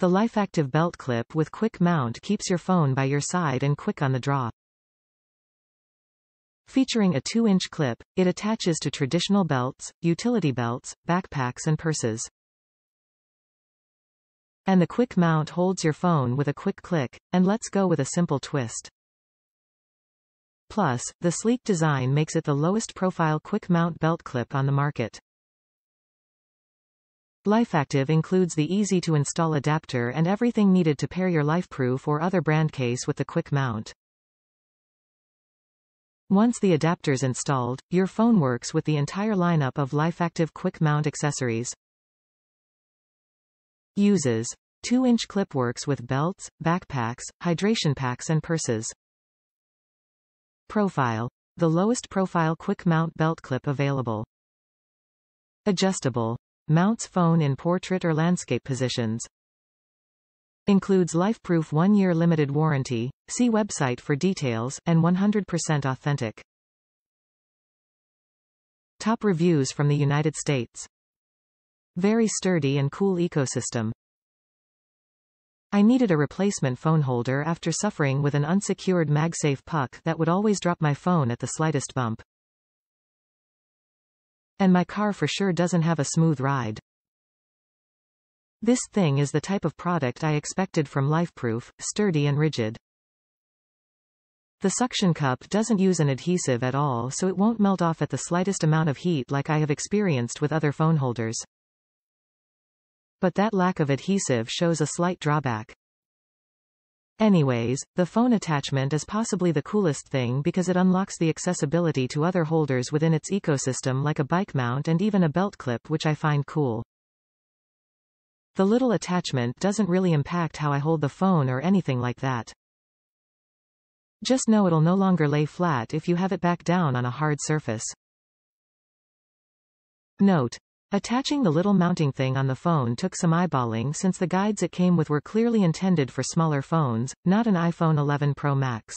The LifeActiv belt clip with quick mount keeps your phone by your side and quick on the draw. Featuring a 2-inch clip, it attaches to traditional belts, utility belts, backpacks and purses. And the quick mount holds your phone with a quick click, and lets go with a simple twist. Plus, the sleek design makes it the lowest profile quick mount belt clip on the market. LifeActiv includes the easy-to-install adapter and everything needed to pair your LifeProof or other brand case with the quick mount. Once the adapter's installed, your phone works with the entire lineup of LifeActiv quick mount accessories. Uses. 2-inch clip works with belts, backpacks, hydration packs and purses. Profile. The lowest profile quick mount belt clip available. Adjustable. Mounts phone in portrait or landscape positions. Includes LifeProof 1-year limited warranty, see website for details, and 100% authentic. Top reviews from the United States. Very sturdy and cool ecosystem. I needed a replacement phone holder after suffering with an unsecured MagSafe puck that would always drop my phone at the slightest bump. And my car for sure doesn't have a smooth ride. This thing is the type of product I expected from LifeProof, sturdy and rigid. The suction cup doesn't use an adhesive at all so it won't melt off at the slightest amount of heat like I have experienced with other phone holders. But that lack of adhesive shows a slight drawback. Anyways, the phone attachment is possibly the coolest thing because it unlocks the accessibility to other holders within its ecosystem like a bike mount and even a belt clip which I find cool. The little attachment doesn't really impact how I hold the phone or anything like that. Just know it'll no longer lay flat if you have it back down on a hard surface. Note. Attaching the little mounting thing on the phone took some eyeballing since the guides it came with were clearly intended for smaller phones, not an iPhone 11 Pro Max.